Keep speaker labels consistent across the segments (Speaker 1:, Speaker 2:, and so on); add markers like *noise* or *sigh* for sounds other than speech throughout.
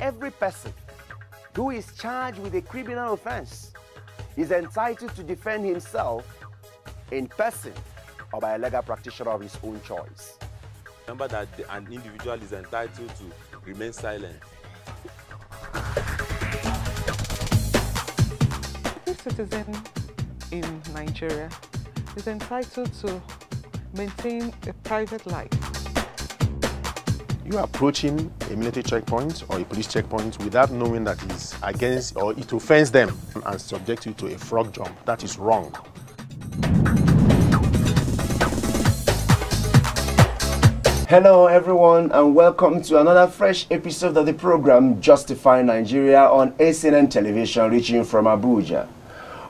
Speaker 1: every person who is charged with a criminal offense is entitled to defend himself in person or by a legal practitioner of his own choice.
Speaker 2: Remember that an individual is entitled to remain silent.
Speaker 3: Every citizen in Nigeria is entitled to maintain a private life.
Speaker 4: You are approaching a military checkpoint or a police checkpoint without knowing that it's against or it offends them and subject you to a frog jump. That is wrong.
Speaker 1: Hello, everyone, and welcome to another fresh episode of the program Justify Nigeria on ACNN television, reaching from Abuja.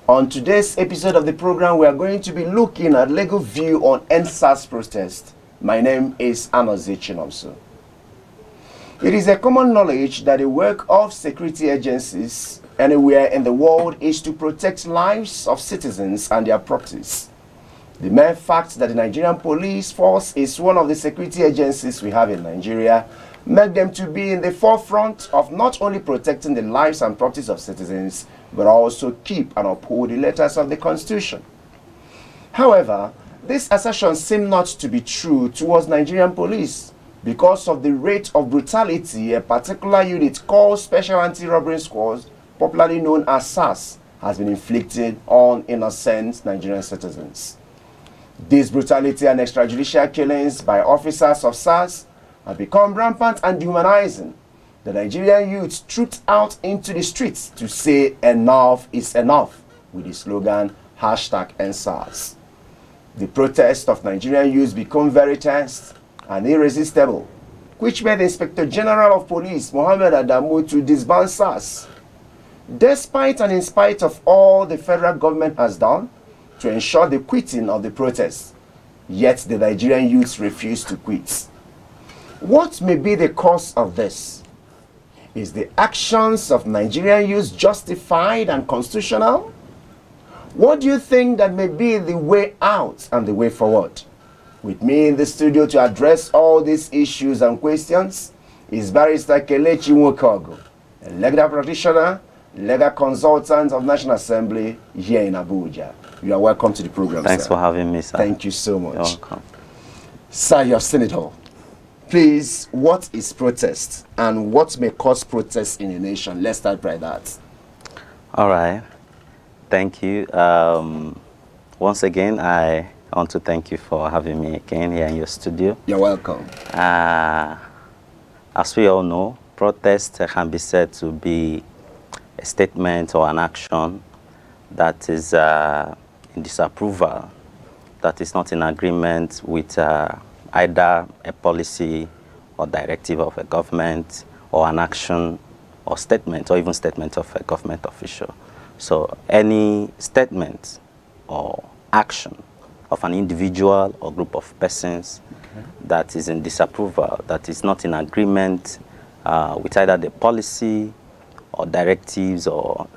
Speaker 1: On today's episode of the program, we are going to be looking at legal view on EndSARS protest. My name is Anozi Chinomso. It is a common knowledge that the work of security agencies anywhere in the world is to protect lives of citizens and their properties. The mere fact that the Nigerian police force is one of the security agencies we have in Nigeria make them to be in the forefront of not only protecting the lives and properties of citizens, but also keep and uphold the letters of the Constitution. However, this assertion seems not to be true towards Nigerian police because of the rate of brutality a particular unit called Special Anti-Robbery Squad, popularly known as SARS, has been inflicted on innocent Nigerian citizens. This brutality and extrajudicial killings by officers of SARS have become rampant and dehumanizing. The Nigerian youth trooped out into the streets to say enough is enough with the slogan hashtag EndSARS. The protest of Nigerian youth become very tense and irresistible, which made Inspector General of Police, Mohammed Adamu, to disband SARS. Despite and in spite of all the federal government has done, to ensure the quitting of the protests, yet the Nigerian youths refuse to quit. What may be the cause of this? Is the actions of Nigerian youths justified and constitutional? What do you think that may be the way out and the way forward? With me in the studio to address all these issues and questions is Barrister Kelechi Nwokogo, a legal practitioner, legal consultant of National Assembly here in Abuja. You are welcome to the program.
Speaker 5: Thanks
Speaker 1: sir.
Speaker 5: for having me, sir.
Speaker 1: Thank you so much.
Speaker 5: You're welcome.
Speaker 1: Sir, your senator, please, what is protest and what may cause protest in a nation? Let's start by that.
Speaker 5: All right. Thank you. Um, once again, I want to thank you for having me again here in your studio.
Speaker 1: You're welcome.
Speaker 5: Uh, as we all know, protest can be said to be a statement or an action that is uh, in disapproval, that is not in agreement with uh, either a policy or directive of a government or an action or statement or even statement of a government official. So any statement or action of an individual or group of persons that is in disapproval, that is not in agreement uh, with either the policy or directives or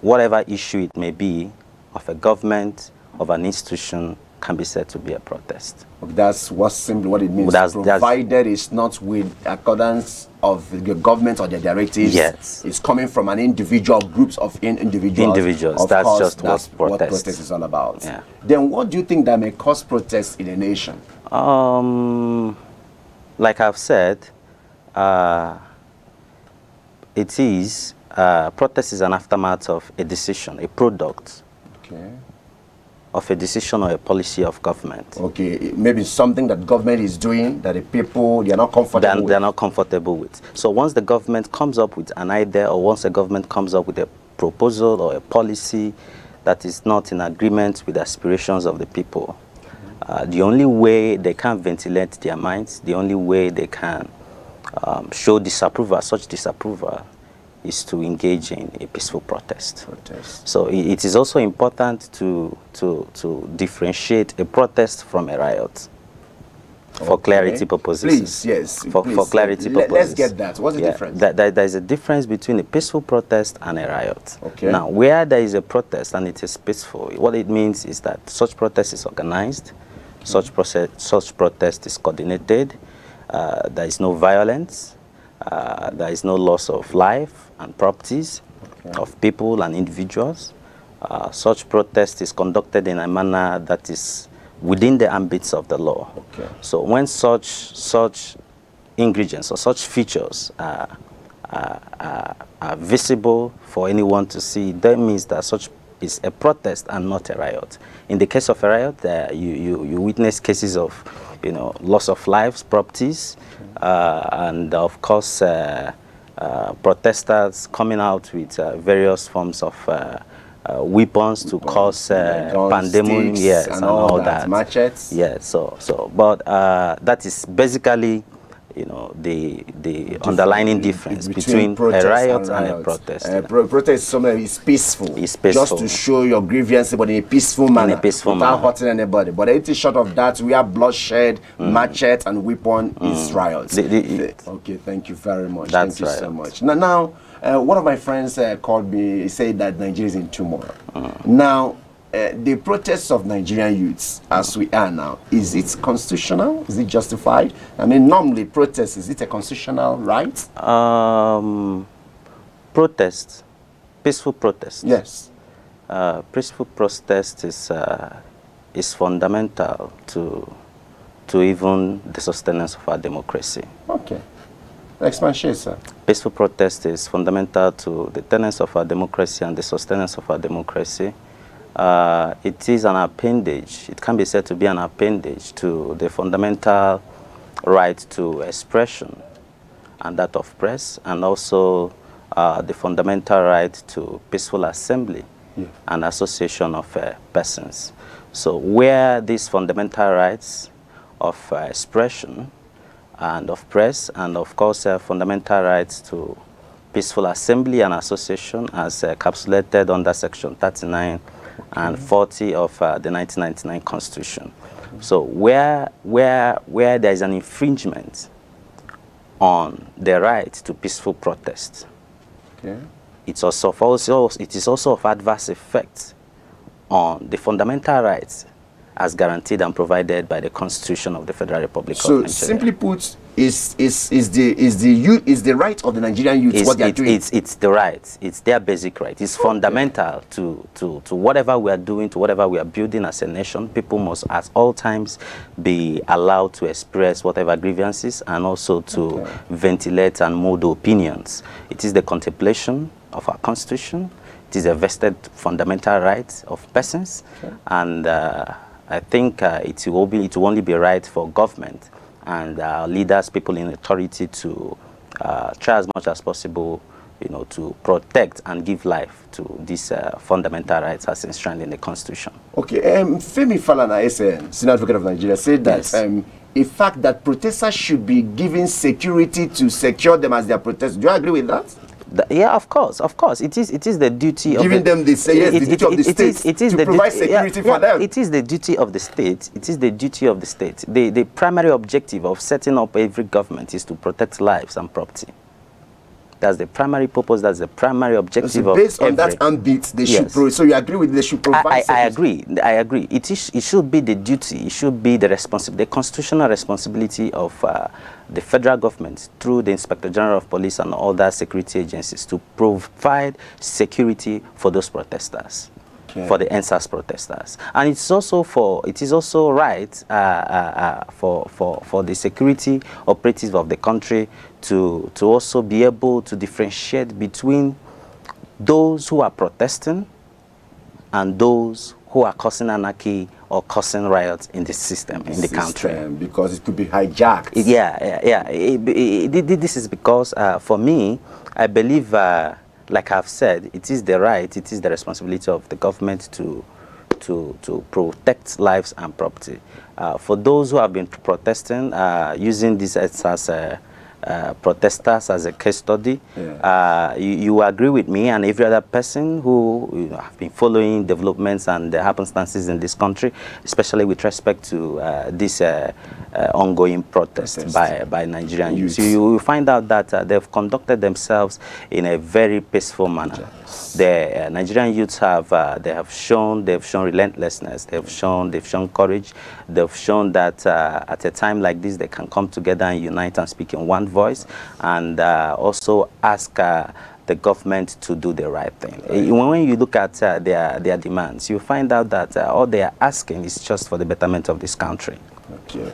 Speaker 5: whatever issue it may be of a government, of an institution, can be said to be a protest.
Speaker 1: That's what simply what it means.
Speaker 5: That's- that's-
Speaker 1: Provided it's not with accordance of the government or the directives.
Speaker 5: Yes.
Speaker 1: It's coming from an individual, groups of in individuals.
Speaker 5: Individuals,
Speaker 1: Of
Speaker 5: that's
Speaker 1: course,
Speaker 5: just what
Speaker 1: that's what
Speaker 5: protest-
Speaker 1: protest is all about.
Speaker 5: Yeah.
Speaker 1: Then what do you think that may cause protests in a nation?
Speaker 5: Um, like I've said, uh, it is, uh, protest is an aftermath of a decision, a product
Speaker 1: Okay.
Speaker 5: Of a decision or a policy of government.
Speaker 1: Okay, maybe something that government is doing that the people they are not comfortable
Speaker 5: They're,
Speaker 1: with.
Speaker 5: they're not comfortable with. So once the government comes up with an idea or once the government comes up with a proposal or a policy that is not in agreement with the aspirations of the people, uh, the only way they can ventilate their minds, the only way they can um, show disapproval, such disapproval, is to engage in a peaceful protest.
Speaker 1: Protest.
Speaker 5: So it is also important to, to, to differentiate a protest from a riot for
Speaker 1: Okay.
Speaker 5: clarity purposes.
Speaker 1: Please, yes,
Speaker 5: For,
Speaker 1: please.
Speaker 5: for clarity purposes.
Speaker 1: let's get that. What's the difference?
Speaker 5: That, that, there is a difference between a peaceful protest and a riot.
Speaker 1: Okay.
Speaker 5: Now, where there is a protest and it is peaceful, what it means is that such protest is organized, such, process, such protest is coordinated, uh, there is no violence, Uh, there is no loss of life and properties of people and individuals. Uh, such protest is conducted in a manner that is within the ambits of the law.
Speaker 1: Okay.
Speaker 5: So when such such ingredients or such features are, are, are, are visible for anyone to see, that means that such is a protest and not a riot. In the case of a riot, uh, you, you, you witness cases of you know, loss of lives, properties, uh, and of course uh, uh, protesters coming out with uh, various forms of uh, uh, weapons to cause uh,
Speaker 1: guns,
Speaker 5: pandemonium, yes,
Speaker 1: and
Speaker 5: and,
Speaker 1: all
Speaker 5: all,
Speaker 1: that,
Speaker 5: that.
Speaker 1: machetes.
Speaker 5: Yes, so so, but uh, that is basically, you know, the the underlining difference between,
Speaker 1: protest
Speaker 5: a riot and, a protest.
Speaker 1: Uh, pro- protest is something that is peaceful.
Speaker 5: It's
Speaker 1: Just to show your grievance, but in a peaceful manner.
Speaker 5: peaceful
Speaker 1: without
Speaker 5: manner.
Speaker 1: hurting anybody. But anything short of that, we have bloodshed, machete, and weapon is riots.
Speaker 5: Mm. The- the-
Speaker 1: okay, thank you very much.
Speaker 5: That's
Speaker 1: thank you so much. Now, now uh, one of my friends uh, called me, he said that Nigeria is in turmoil.
Speaker 5: Mm.
Speaker 1: Now, uh, the protests of Nigerian youths, as we are now, is it constitutional? Is it justified? I mean, normally protest, is it a constitutional right?
Speaker 5: Um, protest, peaceful protest.
Speaker 1: Yes.
Speaker 5: Uh, peaceful protest is uh, is fundamental to to even the sustenance of our democracy.
Speaker 1: Okay. Expansion, sir.
Speaker 5: Peaceful protest is fundamental to the tenets of our democracy and the sustenance of our democracy. Uh, it is an appendage, it can be said to be an appendage to the fundamental right to expression and that of press, and also uh, the fundamental right to peaceful assembly
Speaker 1: Yeah.
Speaker 5: and association of uh, persons. So where these fundamental rights of uh, expression and of press and of course uh, fundamental rights to peaceful assembly and association as uh, encapsulated under section 39 and 40 of uh, the 1999 constitution. So where, where, where there is an infringement on the right to peaceful protest,
Speaker 1: Okay.
Speaker 5: it's also, also, it is also of adverse effect on the fundamental rights as guaranteed and provided by the Constitution of the Federal Republic of Nigeria.
Speaker 1: So simply put, is is is the is the youth is the right of the Nigerian youth
Speaker 5: it's,
Speaker 1: what they are
Speaker 5: it's,
Speaker 1: doing?
Speaker 5: it's, it's the right. It's their basic right. It's fundamental to, to, to whatever we are doing, to whatever we are building as a nation. People must at all times be allowed to express whatever grievances and also to
Speaker 1: Okay.
Speaker 5: ventilate and mold opinions. It is the contemplation of our constitution. It is a vested fundamental right of persons. And uh, I think uh, it, will be, it will only be right for government and uh, leaders, people in authority to uh, try as much as possible, you know, to protect and give life to these uh, fundamental rights as enshrined in the Constitution.
Speaker 1: Okay, um, Femi Falana, SAN, Senior Advocate of Nigeria, said that
Speaker 5: Yes.
Speaker 1: um, in fact that protesters should be given security to secure them as they are protesting. Do you agree with that?
Speaker 5: The- yeah, of course, of course. It is, it is the duty of
Speaker 1: Giving them the say- yes, the duty of the
Speaker 5: it is-
Speaker 1: state
Speaker 5: it is
Speaker 1: to
Speaker 5: the
Speaker 1: provide security for
Speaker 5: yeah,
Speaker 1: them.
Speaker 5: It is the duty of the state. It is the duty of the state. The, the primary objective of setting up every government is to protect lives and property. That's the primary purpose. That's the primary objective
Speaker 1: So
Speaker 5: of
Speaker 1: based on
Speaker 5: every,
Speaker 1: that ambit, they should.
Speaker 5: Yes.
Speaker 1: Pro- so you agree with they should provide.
Speaker 5: I, I, I agree. I agree. It is. It should be the duty. It should be the responsibility, the constitutional responsibility of uh, the federal government through the Inspector General of Police and other security agencies to provide security for those protesters.
Speaker 1: Okay.
Speaker 5: For the EndSARS protesters, and it's also for it is also right uh, uh, uh, for for for the security operatives of the country to to also be able to differentiate between those who are protesting and those who are causing anarchy or causing riots in the system, in the country.
Speaker 1: Because it could be hijacked.
Speaker 5: Yeah, yeah, yeah. It- it- it- this is because, uh, for me, I believe, uh, like I've said, it is the right, it is the responsibility of the government to, to, to protect lives and property. Uh, for those who have been protesting, uh, using this as, as a, uh, protesters as a case study,
Speaker 1: Yeah.
Speaker 5: uh, you, you agree with me and every other person who you know, have been following developments and the happenstances in this country, especially with respect to uh, this uh, uh, ongoing protest
Speaker 1: Protest.
Speaker 5: by, by Nigerian youth.
Speaker 1: Youths.
Speaker 5: You will find out that uh, they've conducted themselves in a very peaceful manner. The uh, Nigerian youths have uh, they have shown they've shown relentlessness. They've shown they've shown courage. They've shown that uh, at a time like this they can come together and unite and speak in one voice and uh, also ask uh, the government to do the right thing. When you look at uh, their, their demands, you find out that uh, all they are asking is just for the betterment of this country.
Speaker 1: Okay.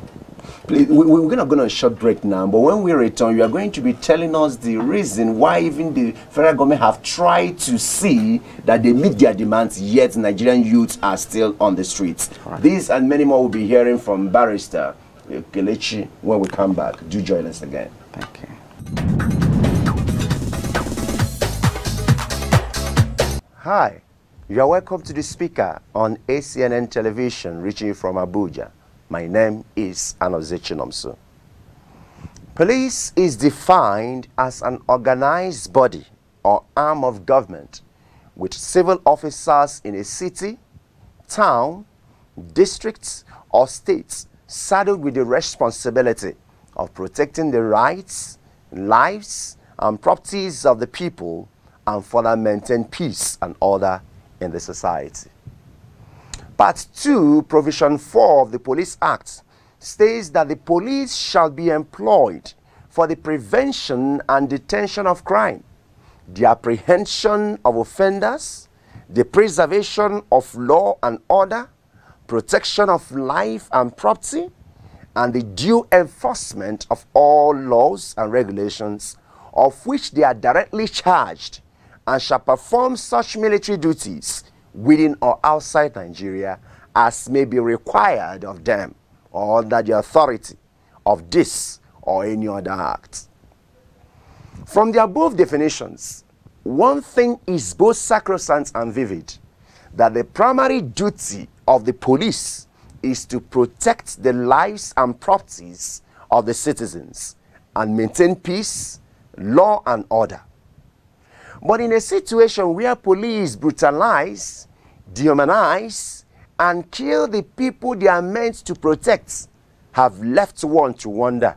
Speaker 1: Please, we, we're going to go on a short break now, but when we return, you are going to be telling us the reason why even the federal government have tried to see that they meet their demands, yet Nigerian youths are still on the streets. These and many more will be hearing from Barrister Kelechi when we come back. Do join us again.
Speaker 5: Thank you.
Speaker 1: Hi, you are welcome to the speaker on ACNN television reaching you from Abuja. My name is Anoze Chinomso. Police is defined as an organized body or arm of government with civil officers in a city, town, districts, or states saddled with the responsibility of protecting the rights, lives, and properties of the people and further maintain peace and order in the society. Part 2, Provision 4 of the Police Act states that the police shall be employed for the prevention and detention of crime, the apprehension of offenders, the preservation of law and order, protection of life and property, and the due enforcement of all laws and regulations of which they are directly charged and shall perform such military duties within or outside Nigeria as may be required of them or under the authority of this or any other act. From the above definitions, one thing is both sacrosanct and vivid that the primary duty of the police is to protect the lives and properties of the citizens and maintain peace, law, and order. But in a situation where police brutalize, dehumanize, and kill the people they are meant to protect, have left one to wonder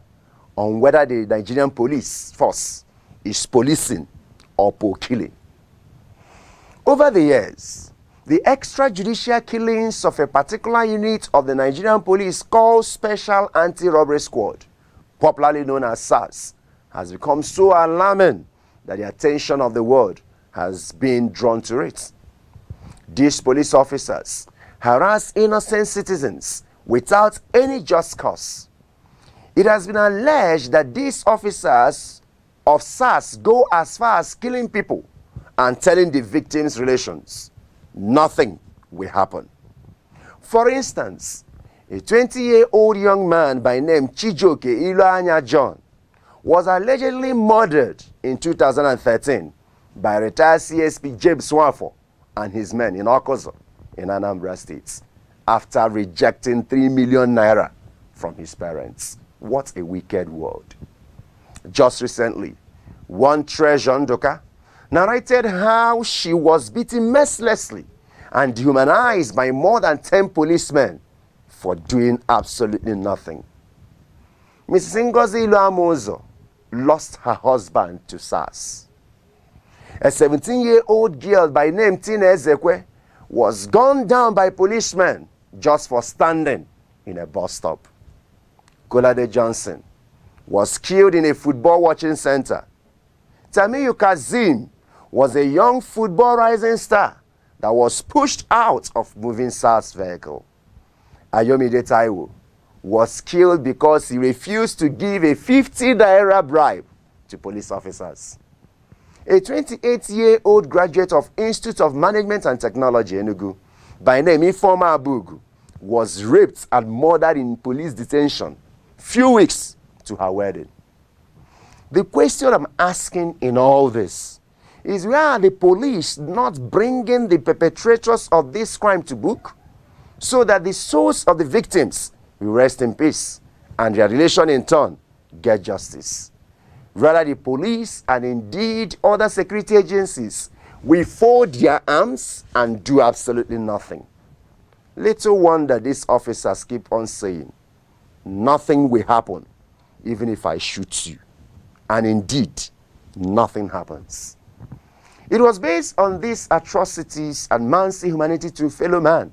Speaker 1: on whether the Nigerian police force is policing or po killing. Over the years, the extrajudicial killings of a particular unit of the Nigerian police called Special Anti-Robbery Squad, popularly known as SARS, has become so alarming that the attention of the world has been drawn to it. These police officers harass innocent citizens without any just cause. It has been alleged that these officers of SARS go as far as killing people and telling the victims' relations. Nothing will happen. For instance, a 20-year-old young man by name Chijioke Iloanya John was allegedly murdered in 2013 by retired CSP James Nwafor and his men in Awkuzu in Anambra State after rejecting 3 million naira from his parents. What a wicked world. Just recently, one Treasure Ndoka narrated how she was beaten mercilessly and dehumanized by more than 10 policemen for doing absolutely nothing. Mrs. Ngozi Iluamozo lost her husband to SARS. A 17-year-old girl by name Tina Ezekwe was gunned down by policemen just for standing in a bus stop. Kolade Johnson was killed in a football watching center. Tiamiyu Kazeem was a young football rising star that was pushed out of moving SARS vehicle. Ayomide Taiwo was killed because he refused to give a 50 naira bribe to police officers. A 28-year-old graduate of Institute of Management and Technology, Enugu, by name Ifeoma Abugu, was raped and murdered in police detention few weeks to her wedding. The question I'm asking in all this is where the police not bringing the perpetrators of this crime to book so that the souls of the victims will rest in peace and their relation in turn get justice? Rather, the police and indeed other security agencies will fold their arms and do absolutely nothing. Little wonder these officers keep on saying, nothing will happen even if I shoot you. And indeed, nothing happens. It was based on these atrocities and man's inhumanity to fellow man,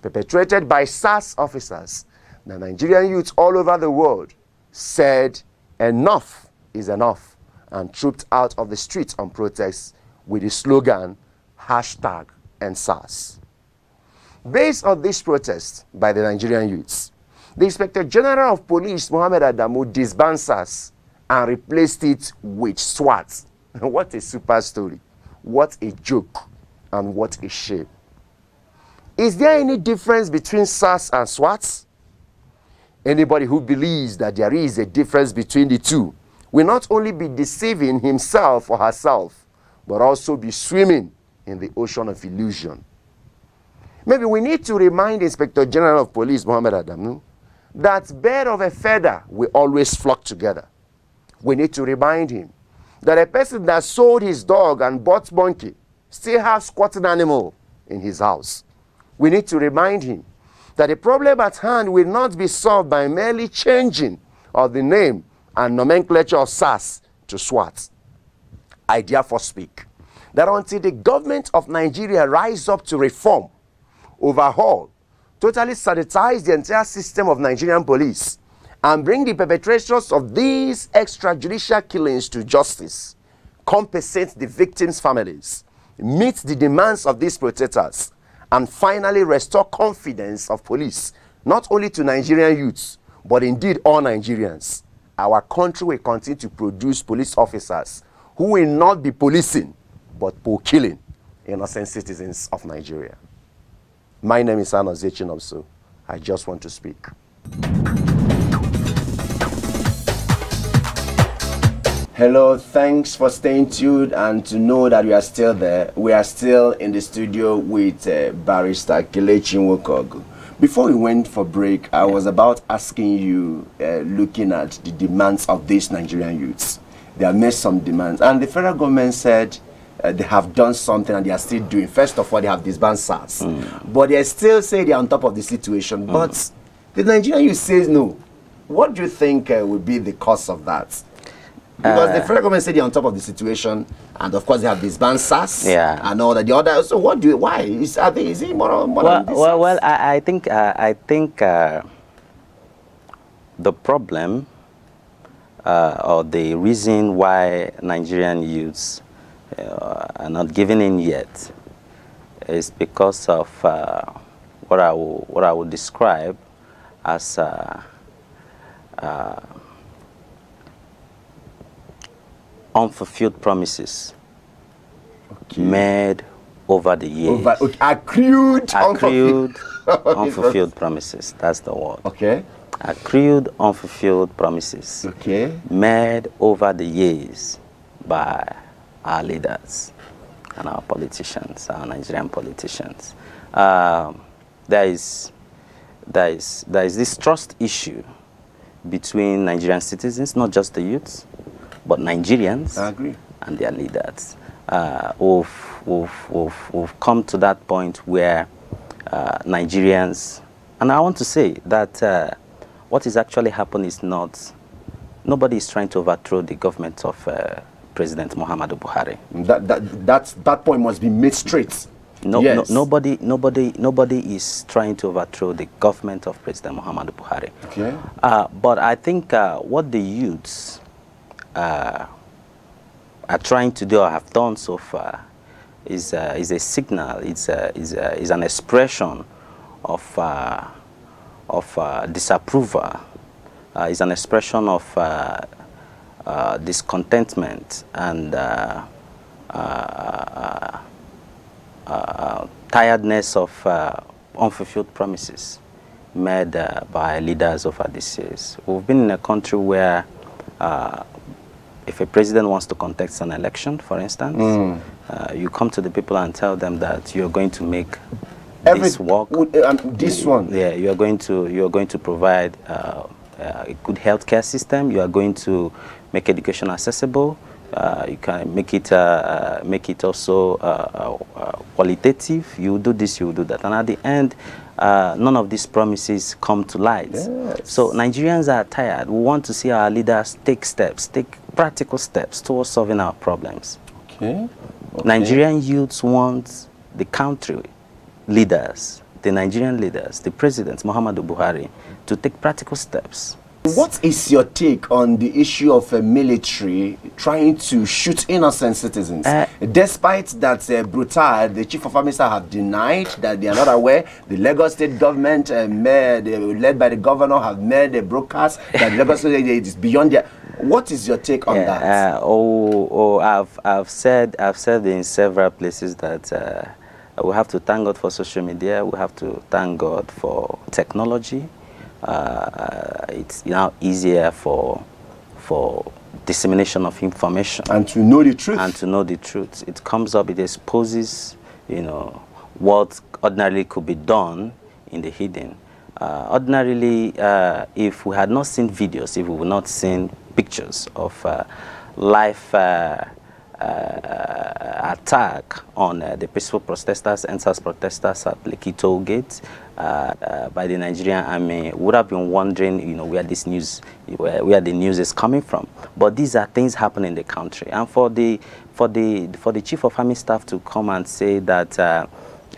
Speaker 1: perpetrated by SARS officers, that Nigerian youths all over the world said, enough is enough and trooped out of the streets on protest with the slogan hashtag EndSARS. Based on this protest by the Nigerian youths, the Inspector General of Police, Mohammed Adamu, disbanded SARS and replaced it with SWAT. *laughs* what a super story. What a joke. And what a shame. Is there any difference between SARS and SWAT? Anybody who believes that there is a difference between the two will not only be deceiving himself or herself, but also be swimming in the ocean of illusion. Maybe we need to remind Inspector General of Police, Mohammed Adamu, that bird of a feather will always flock together. We need to remind him that a person that sold his dog and bought monkey still has squatting animal in his house. We need to remind him that the problem at hand will not be solved by merely changing of the name and nomenclature of SARS to SWAT. I therefore speak that until the government of Nigeria rise up to reform, overhaul, totally sanitize the entire system of Nigerian police, and bring the perpetrators of these extrajudicial killings to justice, compensate the victims' families, meet the demands of these protesters, and finally restore confidence of police, not only to Nigerian youths, but indeed all Nigerians. Our country will continue to produce police officers who will not be policing, but po killing innocent citizens of Nigeria. My name is Anozi Chinomso. I just want to speak. Hello, thanks for staying tuned and to know that we are still there. We are still in the studio with uh, barrister Kelechi Nwokogu. Before we went for break, I was about asking you, uh, looking at the demands of these Nigerian youths. They have made some demands, and the federal government said uh, they have done something and they are still doing. First of all, they have disbanded SARS, but they still say they are on top of the situation. But the Nigerian youth says no. What do you think uh, would be the cause of that? Because the federal government said they're on top of the situation, and of course they have disbanded SARS
Speaker 5: Yeah.
Speaker 1: and all that. The other. So what do you? Why is are they? Is it more? more
Speaker 5: well,
Speaker 1: than this
Speaker 5: well, well, I, I think uh, I think uh, the problem uh, or the reason why Nigerian youths uh, are not giving in yet is because of uh, what I will, what I would describe as uh, uh, unfulfilled promises made over the years
Speaker 1: Over, okay, accrued,
Speaker 5: accrued
Speaker 1: unfulfilled. *laughs*
Speaker 5: unfulfilled promises that's the word
Speaker 1: Okay.
Speaker 5: accrued unfulfilled promises
Speaker 1: Okay.
Speaker 5: made over the years by our leaders and our politicians our nigerian politicians um, there is there is there is this trust issue between nigerian citizens not just the youths but nigerians
Speaker 1: I agree.
Speaker 5: and their leaders. Uh, we've, we've, we've, we've come to that point where uh, Nigerians, and I want to say that uh, what is actually happening is not, nobody is trying to overthrow the government of uh, President Muhammadu Buhari.
Speaker 1: That that that that point must be made straight.
Speaker 5: No,
Speaker 1: yes.
Speaker 5: no, nobody, nobody, nobody is trying to overthrow the government of President Muhammadu Buhari.
Speaker 1: Okay.
Speaker 5: Uh, but I think uh, what the youths uh, are trying to do or have done so far is, uh, is a signal, it's, is, a, is an expression of, uh, of uh, disapproval, uh, is an expression of uh, uh, discontentment and uh, uh, uh, tiredness of uh, unfulfilled promises made uh, by leaders over these years. We've been in a country where uh, if a president wants to contest an election, for instance, uh, you come to the people and tell them that you're going to make
Speaker 1: Every
Speaker 5: this work.
Speaker 1: would- um, this one.
Speaker 5: Yeah, you are going to you are going to provide uh, uh, a good healthcare system. You are going to make education accessible. Uh, you can make it uh, uh, make it also uh, uh, uh, qualitative. You do this, you do that, and at the end, uh, none of these promises come to light.
Speaker 1: Yes.
Speaker 5: So Nigerians are tired. We want to see our leaders take steps, take practical steps towards solving our problems.
Speaker 1: Okay.
Speaker 5: Nigerian youths want the country leaders, the Nigerian leaders, the president, Muhammadu Buhari, to take practical steps
Speaker 1: What is your take on the issue of a military trying to shoot innocent citizens?
Speaker 5: Uh,
Speaker 1: Despite that uh, Brutal, the chief of army staff have denied that they are not aware, the Lagos state government, uh, made, uh, led by the governor, have made a broadcast that Lagos state is beyond their. What is your take on that?
Speaker 5: Uh, oh, oh, I've, I've said, I've said in several places that uh, we have to thank God for social media. We have to thank God for technology. Uh, it's now easier for, for dissemination of information
Speaker 1: and to know the truth.
Speaker 5: and to know the truth. It comes up, it exposes, you know, what ordinarily could be done in the hidden. Uh, ordinarily, uh, if we had not seen videos, if we had not seen pictures of uh, live uh, uh, attack on uh, the peaceful protesters, EndSARS protesters at Lekki Toll Gate uh, uh, by the Nigerian army, would have been wondering, you know, where this news, where, where the news is coming from. But these are things happening in the country, and for the for the for the chief of army staff to come and say that.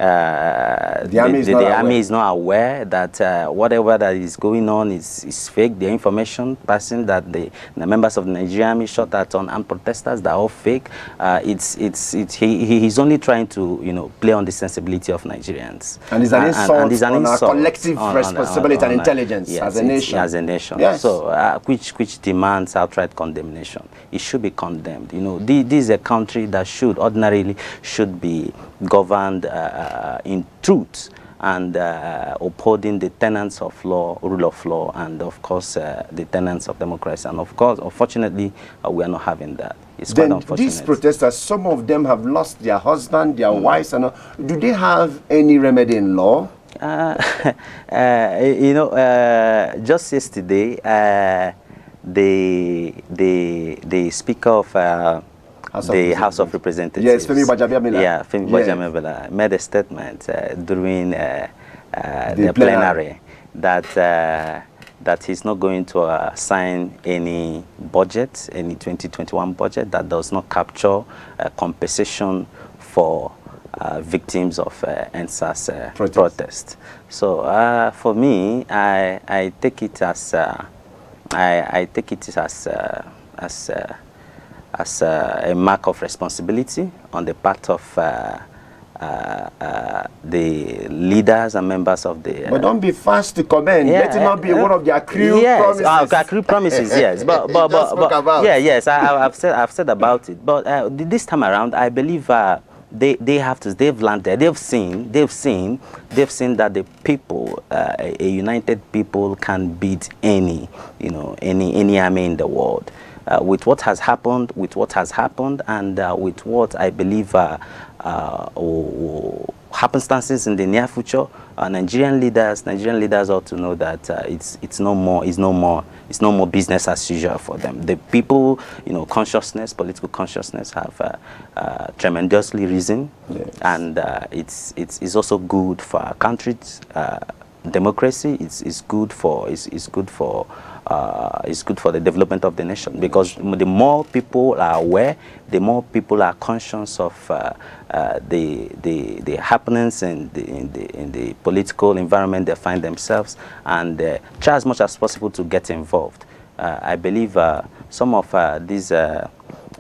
Speaker 5: Uh,
Speaker 1: The army is
Speaker 5: the,
Speaker 1: not
Speaker 5: the
Speaker 1: aware.
Speaker 5: army is not aware that uh, whatever that is going on is, is fake. The information passing that the, the members of the Nigerian army shot at unarmed protesters that are all fake. Uh, it's it's it, he, he- he's only trying to you know play on the sensibility of Nigerians.
Speaker 1: And it's an insult And
Speaker 5: it's an
Speaker 1: on our collective
Speaker 5: on- on-
Speaker 1: responsibility and
Speaker 5: on-
Speaker 1: intelligence
Speaker 5: yes,
Speaker 1: as a nation.
Speaker 5: As a nation.
Speaker 1: Yes.
Speaker 5: So uh, which which demands outright condemnation. It should be condemned. You know, thi- this is a country that should ordinarily should be governed uh, in truth and uh, upholding the tenets of law, rule of law, and of course uh, the tenets of democracy. And of course, unfortunately, uh, we are not having that. It's quite unfortunate.
Speaker 1: these protesters, some of them have lost their husband, their wives, and all. do they have any remedy in law?
Speaker 5: Uh, *laughs* uh, you know, uh, just yesterday, uh, the the the speaker of
Speaker 1: House of
Speaker 5: the House of
Speaker 1: Representatives. Yes, Femi
Speaker 5: yeah, Femi
Speaker 1: Yeah.
Speaker 5: Made a statement uh, during uh, uh,
Speaker 1: The
Speaker 5: the,
Speaker 1: plenary.
Speaker 5: plenary, that uh, that he's not going to uh, sign any budget, any 2021 budget that does not capture uh, compensation for uh, victims of uh, EndSARS uh,
Speaker 1: Protest.
Speaker 5: protest. So uh, for me, I, I take it as uh, I, I take it as uh, as uh, as uh, a mark of responsibility on the part of uh, uh, uh, the leaders and members of the. uh,
Speaker 1: But don't be fast to comment. Let it not be one of their crew
Speaker 5: yes,
Speaker 1: promises.
Speaker 5: ah, promises, *laughs* yes. But,
Speaker 1: You
Speaker 5: but, but, but
Speaker 1: about.
Speaker 5: yeah, yes, I, I've said, I've said about it. But uh, this time around, I believe uh, they, they have to, they've landed, they've seen, they've seen, they've seen that the people, uh, a, a united people can beat any, you know, any, any army in the world. Uh, with what has happened, with what has happened, and uh, with what I believe uh, uh, happenstances in the near future, uh, Nigerian leaders, Nigerian leaders ought to know that uh, it's it's no more, it's no more, it's no more business as usual for them. The people, you know, consciousness, political consciousness, have uh, uh, tremendously risen,
Speaker 1: Yes.
Speaker 5: and uh, it's it's it's also good for our country's uh, democracy. It's it's good for it's, it's good for. Uh, it's good for the development of the nation because the more people are aware, the more people are conscious of uh, uh, the, the the happenings in the, in the in the political environment they find themselves, and uh, try as much as possible to get involved. Uh, I believe uh, some of these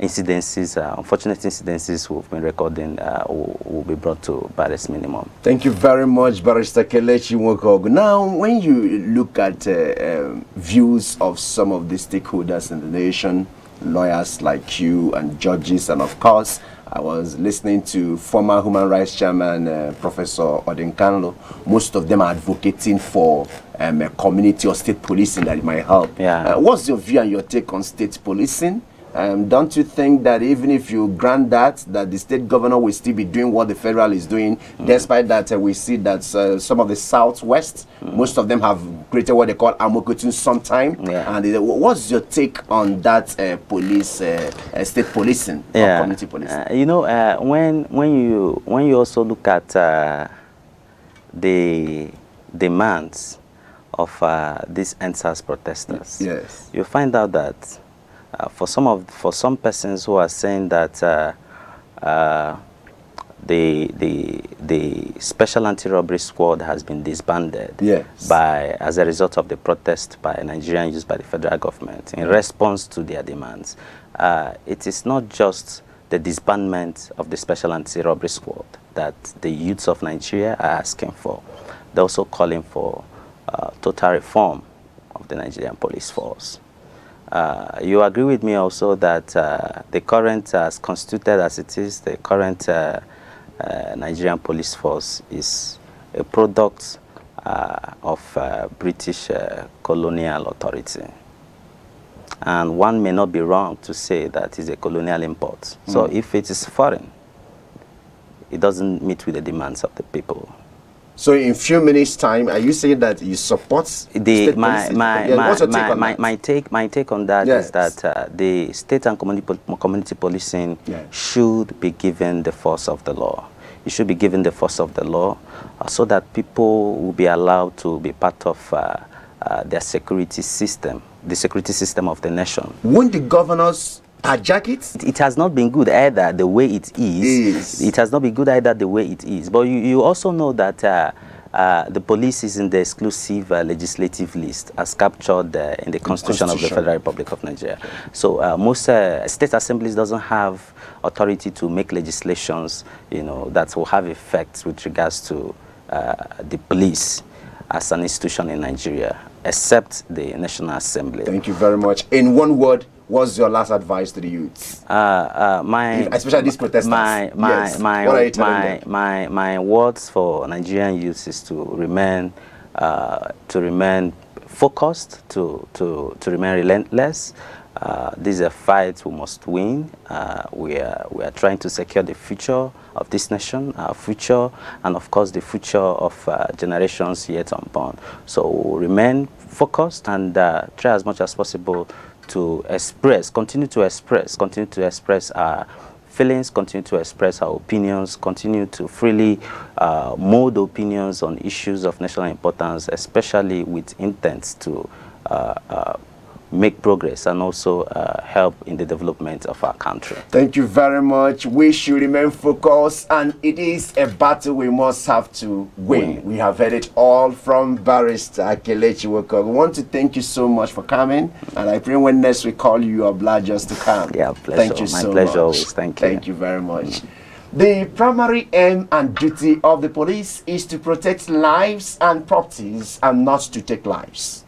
Speaker 5: incidences, uh, unfortunate incidences we've been recording, uh, will, will be brought to barest minimum.
Speaker 1: Thank you very much, Barrister Kelechi Nwokogu. Now, when you look at uh, um, views of some of the stakeholders in the nation, lawyers like you and judges, and of course, I was listening to former Human Rights Chairman uh, Professor Odinkalu. Most of them are advocating for um, a community or state policing that might help.
Speaker 5: Yeah.
Speaker 1: Uh, what's your view and your take on state policing? Um, don't you think that even if you grant that, that the state governor will still be doing what the federal is doing, despite that uh, we see that uh, some of the southwest, most of them have created what they call Amotekun sometime.
Speaker 5: Yeah.
Speaker 1: And uh, what's your take on that uh, police, uh, uh, state policing or
Speaker 5: yeah.
Speaker 1: community policing?
Speaker 5: Uh, you know, uh, when when you when you also look at uh, the demands of uh, these EndSARS protesters,
Speaker 1: yes.
Speaker 5: you find out that uh, for some of for some persons who are saying that uh, uh, the the the special anti-robbery squad has been disbanded
Speaker 1: Yes.
Speaker 5: by as a result of the protest by Nigerian youth by the federal government in response to their demands. Uh, it is not just the disbandment of the special anti-robbery squad that the youths of Nigeria are asking for. They're also calling for uh, total reform of the Nigerian police force. Uh, you agree with me also that uh, the current, as constituted as it is, the current uh, uh, Nigerian police force is a product uh, of uh, British uh, colonial authority. And one may not be wrong to say that it's a colonial import. So if it is foreign, it doesn't meet with the demands of the people.
Speaker 1: So in few minutes' time, are you saying that you support
Speaker 5: the
Speaker 1: state
Speaker 5: my my
Speaker 1: Yeah,
Speaker 5: my,
Speaker 1: take
Speaker 5: my,
Speaker 1: on
Speaker 5: my, my take my take on that is
Speaker 1: Yes.
Speaker 5: that uh, the state and community community policing
Speaker 1: Yeah.
Speaker 5: should be given the force of the law. It should be given the force of the law, uh, so that people will be allowed to be part of uh, uh, their security system, the security system of the nation.
Speaker 1: Won't the governors hijack it?
Speaker 5: It has not been good either the way it is.
Speaker 1: Is.
Speaker 5: It has not been good either the way it is. But you, you also know that uh, uh, the police is in the exclusive uh, legislative list as captured uh, in the Constitution, of the Federal Republic of Nigeria. So uh, most uh, state assemblies doesn't have authority to make legislations, you know, that will have effects with regards to uh, the police as an institution in Nigeria, except the National Assembly.
Speaker 1: Thank you very much. In one word, what's your last advice to the youth?
Speaker 5: Uh, uh, my
Speaker 1: Especially these protesters.
Speaker 5: My my
Speaker 1: Yes.
Speaker 5: my
Speaker 1: What are you
Speaker 5: my,
Speaker 1: them?
Speaker 5: my my words for Nigerian youth is to remain uh, to remain focused, to to to remain relentless. Uh, this is a fight we must win. Uh, we are we are trying to secure the future of this nation, our future, and of course the future of uh, generations yet unborn. So remain focused and uh, try as much as possible to express, continue to express, continue to express our feelings, continue to express our opinions, continue to freely uh, mold opinions on issues of national importance, especially with intent to uh, uh, make progress and also uh, help in the development of our country.
Speaker 1: Thank you very much. We should remain focused, and it is a battle we must have to win.
Speaker 5: Win.
Speaker 1: We have heard it all from Barrister Akelechi Woko. We want to thank you so much for coming, and I pray when next we call you, you are obliged us to come.
Speaker 5: Yeah, pleasure.
Speaker 1: Thank you
Speaker 5: My
Speaker 1: so
Speaker 5: pleasure
Speaker 1: much.
Speaker 5: always. Thank you.
Speaker 1: Thank you very much. The primary aim and duty of the police is to protect lives and properties and not to take lives.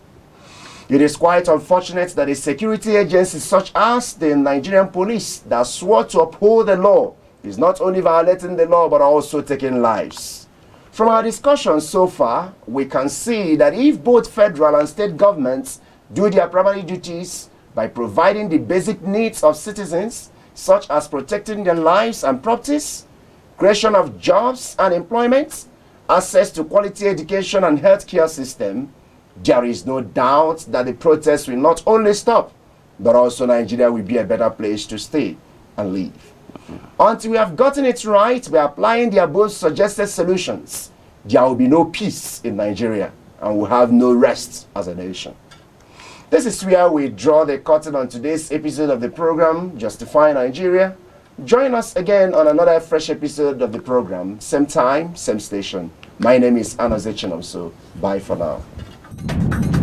Speaker 1: It is quite unfortunate that a security agency such as the Nigerian police that swore to uphold the law is not only violating the law but also taking lives. From our discussion so far, we can see that if both federal and state governments do their primary duties by providing the basic needs of citizens, such as protecting their lives and properties, creation of jobs and employment, access to quality education and healthcare system, there is no doubt that the protests will not only stop, but also Nigeria will be a better place to stay and live. Until we have gotten it right by applying the above suggested solutions, there will be no peace in Nigeria and we'll have no rest as a nation. This is where we draw the curtain on today's episode of the program, Justify Nigeria. Join us again on another fresh episode of the program, same time, same station. My name is Anozi Chinomso. Bye for now you